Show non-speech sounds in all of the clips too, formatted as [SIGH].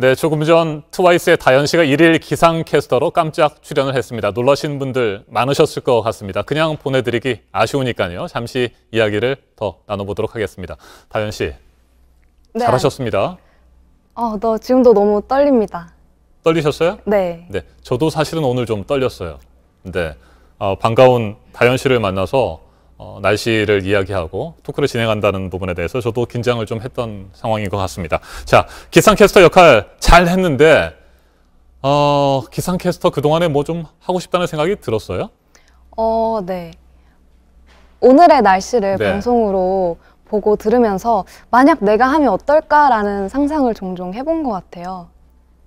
네, 조금 전 트와이스의 다현 씨가 일일 기상캐스터로 깜짝 출연을 했습니다. 놀라신 분들 많으셨을 것 같습니다. 그냥 보내드리기 아쉬우니까요. 잠시 이야기를 더 나눠보도록 하겠습니다. 다현 씨, 네. 잘하셨습니다. 어, 너 지금도 너무 떨립니다. 떨리셨어요? 네. 네, 저도 사실은 오늘 좀 떨렸어요. 네, 어, 반가운 다현 씨를 만나서 어, 날씨를 이야기하고 토크를 진행한다는 부분에 대해서 저도 긴장을 좀 했던 상황인 것 같습니다. 자, 기상캐스터 역할 잘 했는데 어, 기상캐스터 그동안에 뭐 좀 하고 싶다는 생각이 들었어요? 어, 네. 오늘의 날씨를 네. 방송으로 보고 들으면서 만약 내가 하면 어떨까라는 상상을 종종 해본 것 같아요.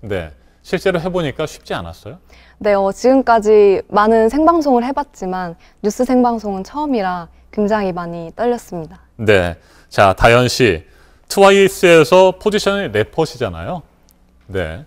네, 실제로 해보니까 쉽지 않았어요? 네, 어, 지금까지 많은 생방송을 해봤지만 뉴스 생방송은 처음이라 굉장히 많이 떨렸습니다. 네, 자, 다현 씨, 트와이스에서 포지션이 래퍼시잖아요. 네.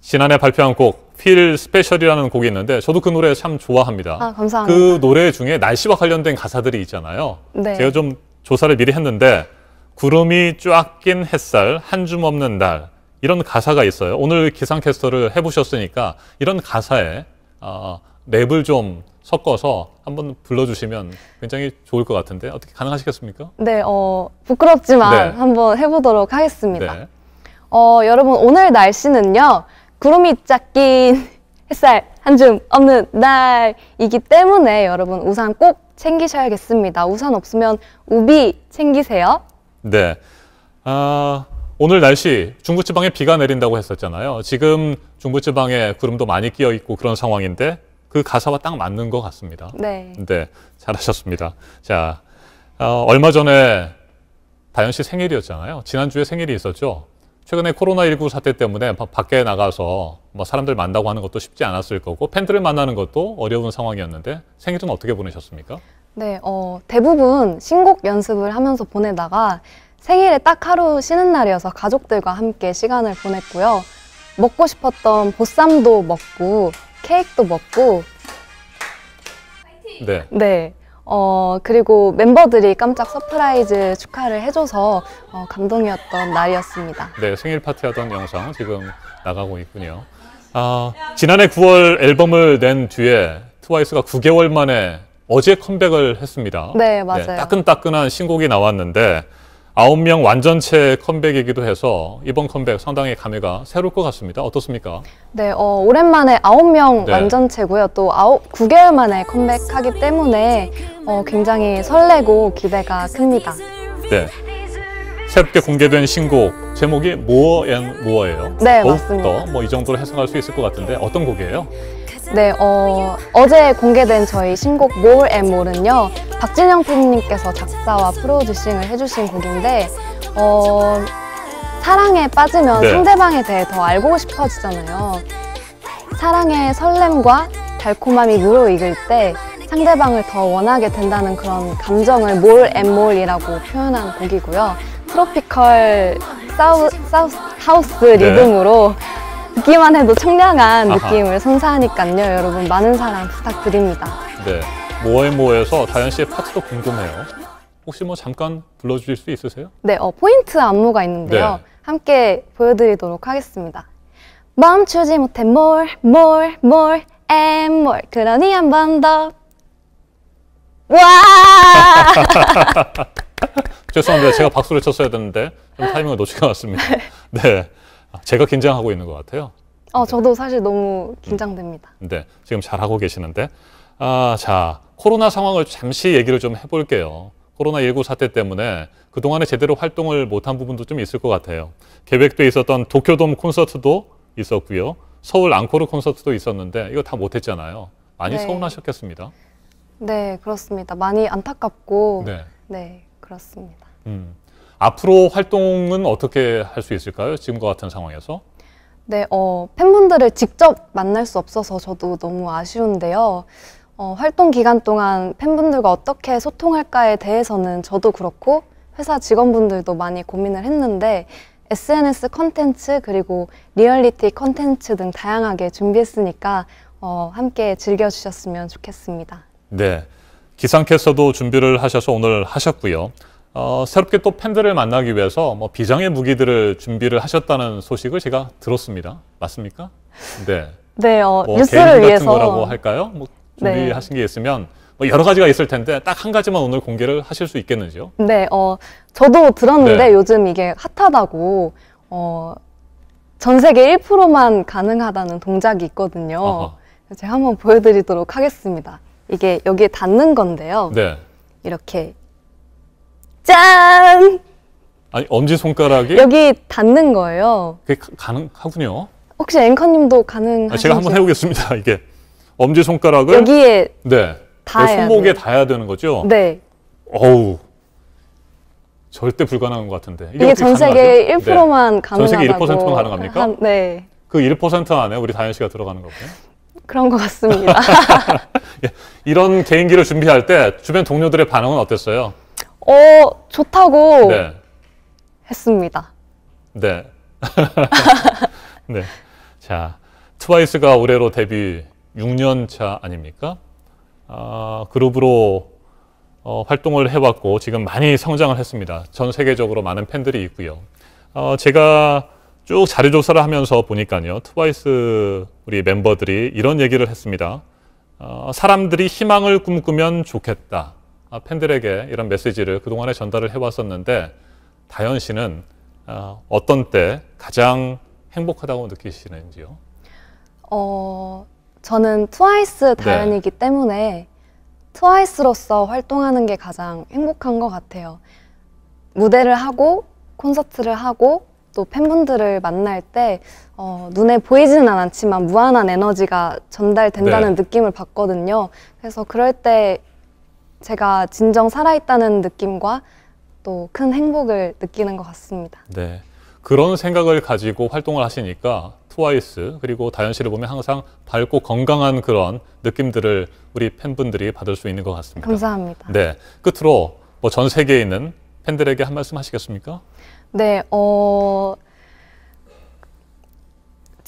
지난해 발표한 곡, Feel Special이라는 곡이 있는데 저도 그 노래 참 좋아합니다. 아, 감사합니다. 그 노래 중에 날씨와 관련된 가사들이 있잖아요. 네. 제가 좀 조사를 미리 했는데 구름이 쫙 낀 햇살, 한 줌 없는 날 이런 가사가 있어요. 오늘 기상캐스터를 해보셨으니까 이런 가사에 어, 랩을 좀 섞어서 한번 불러주시면 굉장히 좋을 것 같은데 어떻게 가능하시겠습니까? 네, 어, 부끄럽지만 네. 한번 해보도록 하겠습니다. 네. 어, 여러분, 오늘 날씨는요, 구름이 짝 낀 햇살 한 줌 없는 날이기 때문에 여러분 우산 꼭 챙기셔야겠습니다. 우산 없으면 우비 챙기세요. 네. 아, 오늘 날씨 중부지방에 비가 내린다고 했었잖아요. 지금 중부지방에 구름도 많이 끼어 있고 그런 상황인데 그 가사와 딱 맞는 것 같습니다. 네. 네, 잘하셨습니다. 자, 어, 얼마 전에 다현 씨 생일이었잖아요. 지난주에 생일이 있었죠. 최근에 코로나19 사태 때문에 바- 밖에 나가서 뭐 사람들 만나고 하는 것도 쉽지 않았을 거고 팬들을 만나는 것도 어려운 상황이었는데 생일은 어떻게 보내셨습니까? 네, 어, 대부분 신곡 연습을 하면서 보내다가 생일에 딱 하루 쉬는 날이어서 가족들과 함께 시간을 보냈고요. 먹고 싶었던 보쌈도 먹고 케이크도 먹고 네. 네. 어, 그리고 멤버들이 깜짝 surprise 축하를 해줘서 어, 감동이었던 날이었습니다. 네, 생일 파티 하던 영상 지금 나가고 있군요. 아, 지난해 9월 앨범을 낸 뒤에 트와이스가 9개월 만에 어제 컴백을 했습니다. 네, 맞아요. 따끈따끈한 신곡이 나왔는데 아홉 명 완전체 컴백이기도 해서 이번 컴백 상당히 감회가 새로울 것 같습니다. 어떻습니까? 네, 어, 오랜만에 아홉 명 네. 완전체고요. 또 아홉, 9개월 만에 컴백하기 때문에 어, 굉장히 설레고 기대가 큽니다. 네. 새롭게 공개된 신곡 제목이 More and More예요. 네, 더욱 맞습니다. 더뭐 이 정도로 해석할 수 있을 것 같은데 어떤 곡이에요? 네, 어, 어제 공개된 저희 신곡 More and More는요, 박진영 PD님께서 작사와 프로듀싱을 해주신 곡인데, 어, 사랑에 빠지면 네. 상대방에 대해 더 알고 싶어지잖아요. 사랑의 설렘과 달콤함이 무르익을 때 상대방을 더 원하게 된다는 그런 감정을 more and more이라고 표현한 곡이고요. 트로피컬 사우, 사우, 하우스 네. 리듬으로 듣기만 해도 청량한 아하. 느낌을 선사하니까요. 여러분 많은 사랑 부탁드립니다. 네. More에서 다현 씨의 파트도 궁금해요. 혹시 뭐 잠깐 불러주실 수 있으세요? 네, 어, 포인트 안무가 있는데요. 네. 함께 보여드리도록 하겠습니다. 멈추지 못해 more, more, more and more. 그러니 한 번 더. 와! [LAUGHS] 죄송합니다. 제가 박수를 쳤어야 되는데 좀 타이밍을 놓친 것 같습니다. 네. 아, 제가 긴장하고 있는 것 같아요. 어, 저도 사실 너무 긴장됩니다. 네. 지금 잘하고 계시는데. 아, 자, 코로나 상황을 잠시 얘기를 좀 해볼게요. 코로나19 사태 때문에 그동안에 제대로 활동을 못한 부분도 좀 있을 것 같아요. 계획돼 있었던 도쿄돔 콘서트도 있었고요. 서울 앙코르 콘서트도 있었는데 이거 다 못했잖아요. 많이 네. 서운하셨겠습니다. 네, 그렇습니다. 많이 안타깝고, 네. 네, 그렇습니다. 음. 앞으로 활동은 어떻게 할 수 있을까요? 지금과 같은 상황에서? 네, 어, 팬분들을 직접 만날 수 없어서 저도 너무 아쉬운데요. 어, 활동 기간 동안 팬분들과 어떻게 소통할까에 대해서는 저도 그렇고 회사 직원분들도 많이 고민을 했는데 SNS 컨텐츠 그리고 리얼리티 컨텐츠 등 다양하게 준비했으니까 어, 함께 즐겨주셨으면 좋겠습니다. 네. 기상캐스터도 준비를 하셔서 오늘 하셨고요. 어, 새롭게 또 팬들을 만나기 위해서 뭐 비장의 무기들을 준비를 하셨다는 소식을 제가 들었습니다. 맞습니까? 네. 네, 어, 뭐 뉴스를 개인기 위해서 같은 거라고 할까요? 뭐 네. 준비하신 게 있으면 뭐 여러 가지가 있을 텐데 딱 한 가지만 오늘 공개를 하실 수 있겠는지요? 네, 어, 저도 들었는데 네. 요즘 이게 핫하다고 어, 전 세계 1%만 가능하다는 동작이 있거든요. 아하. 제가 한번 보여드리도록 하겠습니다. 이게 여기에 닿는 건데요. 네. 이렇게 짠! 아니 엄지 손가락이 여기 닿는 거예요. 그게 가- 가능하군요. 혹시 앵커님도 가능하신지? 아, 제가 한번 해보겠습니다. [LAUGHS] 이게 엄지 손가락을 여기에 네 닿아야 손목에 돼요. 닿아야 되는 거죠. 네 어우 절대 불가능한 것 같은데 이게 어떻게 전 세계 가능하죠? 네. 1%만 가능하다고 전 세계 1%만 가능합니까? 한- 네 그 1% 안에 우리 다현 씨가 들어가는 거고요. 그런 것 같습니다. [LAUGHS] 이런 개인기를 준비할 때 주변 동료들의 반응은 어땠어요? 어 좋다고 네, 했습니다. 네, [LAUGHS] 네. 자, 트와이스가 올해로 데뷔 6년 차 아닙니까? 아, 그룹으로 어, 활동을 해왔고 지금 많이 성장을 했습니다. 전 세계적으로 많은 팬들이 있고요. 어, 제가 쭉 자료 조사를 하면서 보니까요, 트와이스 우리 멤버들이 이런 얘기를 했습니다. 어, 사람들이 희망을 꿈꾸면 좋겠다. 아, 팬들에게 이런 메시지를 그동안에 전달을 해왔었는데 다현 씨는 어, 어떤 때 가장 행복하다고 느끼시는지요? 어 저는 트와이스 네. 다연이기 때문에 트와이스로서 활동하는 게 가장 행복한 것 같아요. 무대를 하고 콘서트를 하고 또 팬분들을 만날 때 어, 눈에 보이지는 않지만 무한한 에너지가 전달된다는 느낌을 받거든요. 그래서 그럴 때 제가 진정 살아있다는 느낌과 또 큰 행복을 느끼는 것 같습니다. 네. 그런 생각을 가지고 활동을 하시니까 트와이스 그리고 다현 씨를 보면 항상 밝고 건강한 그런 느낌들을 우리 팬분들이 받을 수 있는 것 같습니다. 감사합니다. 네. 끝으로 뭐 전 세계에 있는 팬들에게 한 말씀 하시겠습니까? 네, 어,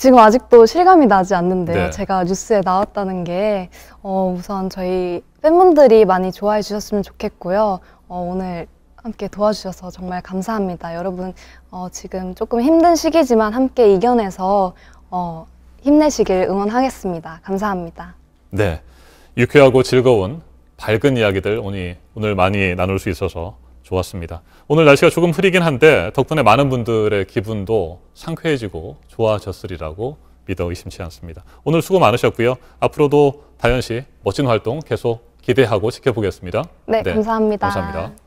지금 아직도 실감이 나지 않는데요. 네. 제가 뉴스에 나왔다는 게, 어, 우선 저희 팬분들이 많이 좋아해 주셨으면 좋겠고요. 어, 오늘 함께 도와주셔서 정말 감사합니다. 여러분, 어, 지금 조금 힘든 시기지만 함께 이겨내서, 어, 힘내시길 응원하겠습니다. 감사합니다. 네. 유쾌하고 즐거운 밝은 이야기들 오늘, 오늘 많이 나눌 수 있어서 좋았습니다. 오늘 날씨가 조금 흐리긴 한데 덕분에 많은 분들의 기분도 상쾌해지고 좋아졌으리라고 믿어 의심치 않습니다. 오늘 수고 많으셨고요. 앞으로도 다현 씨 멋진 활동 계속 기대하고 지켜보겠습니다. 네, 감사합니다. 감사합니다.